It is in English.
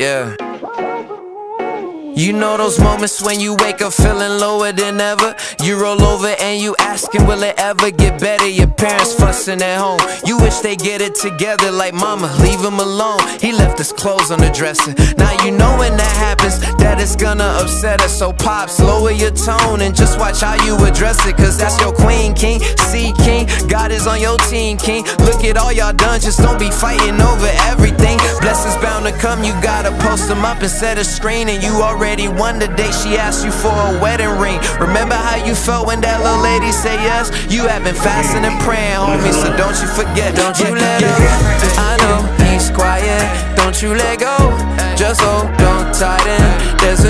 Yeah. You know those moments when you wake up feeling lower than ever. You roll over and you asking, will it ever get better? Your parents fussing at home. You wish they get it together like mama, leave him alone. He left his clothes on the dresser. Now you know when that happens that it's gonna upset us. So pops, lower your tone and just watch how you address it. Cause that's your On your team, king. Look at all y'all done, just don't be fighting over everything. Blessings bound to come, you gotta post them up and set a screen and you already won the day she asked you for a wedding ring. Remember how you felt when that little lady said yes? You have been fasting and praying, homie, so don't you forget. Don't you let go. I know he's quiet. Don't you let go. Just hold, don't tighten. There's a